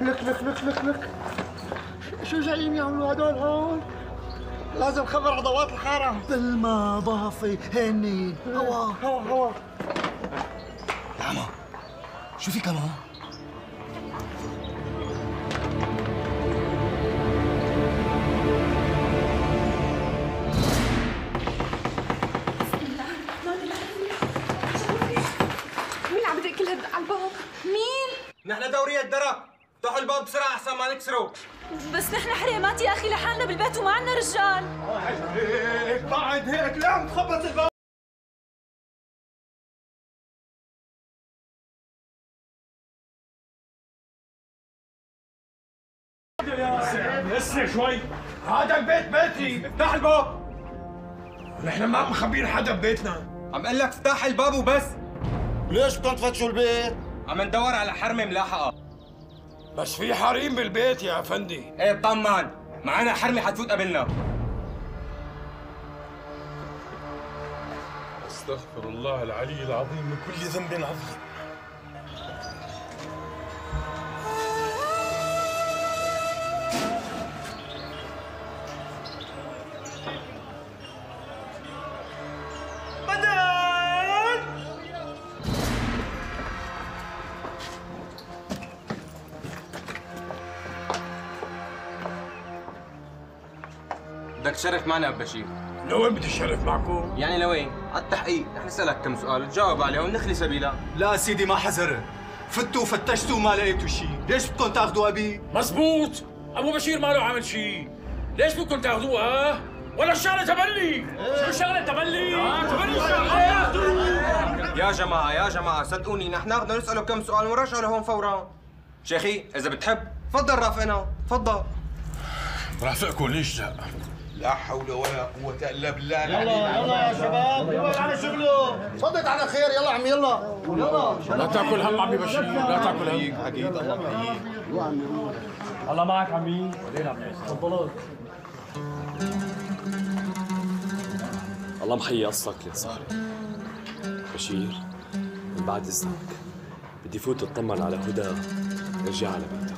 لك لك لك لك لك. شو جايين يعملوا هدول هون؟ لازم خبر عضوات الحارة. بالما ضافي هني. هوا. هوا هوا. عما شو في كلام؟ مين عم بدق كل هاد على الباب؟ مين؟ نحن دورية درك افتحوا الباب بسرعة أحسن ما نكسره. بس نحن حريمات يا أخي لحالنا بالبيت وما عنا رجال. هيك بعد هيك لا عم تخبط الباب. لسه شوي. هذا البيت بيتي. افتح الباب. نحن ما مخبين حدا ببيتنا. عم قل لك افتح الباب وبس. ليش بدكم تفتشوا البيت؟ عم ندور على حرمة ملاحقة. بس في حريم بالبيت يا افندي إيه اطمن معنا حرمة حتفوت قبلنا أستغفر الله العلي العظيم من كل ذنب عظيم. بدك تشرف معنا ابو بشير. لوين بدي الشرف معكم؟ يعني لوين؟ على التحقيق. رح نسألك كم سؤال تجاوب عليهم ونخلي سبيلك لا سيدي ما حزرت فتوا وفتشتوا وما لقيتوا شيء. ليش بدكم تاخذوا أبي؟ مزبوط. أبو بشير ما له عمل شيء. ليش بدكم تاخذوها؟ ها؟ ولا الشغلة تبلي. شو الشغلة تبلي؟ تبلي الشغلة. يا جماعة يا جماعة صدقوني نحن بدنا نسأله كم سؤال ونرجعه لهون فورا. شيخي إذا بتحب تفضل رافقنا. تفضل. رافقكم ليش لا؟ لا حول ولا قوة إلا بالله يلا يلا يا شباب يلا على شغله صدت على خير يلا عمي يلا. يلا. لا تأكل هم عمي بشير لا تأكل هم أكيد الله معيك الله معك عمي. الله محيي قصك يا صاحبي بشير من بعد إذنك. بدي فوت اطمن على هدى ارجع على بيتها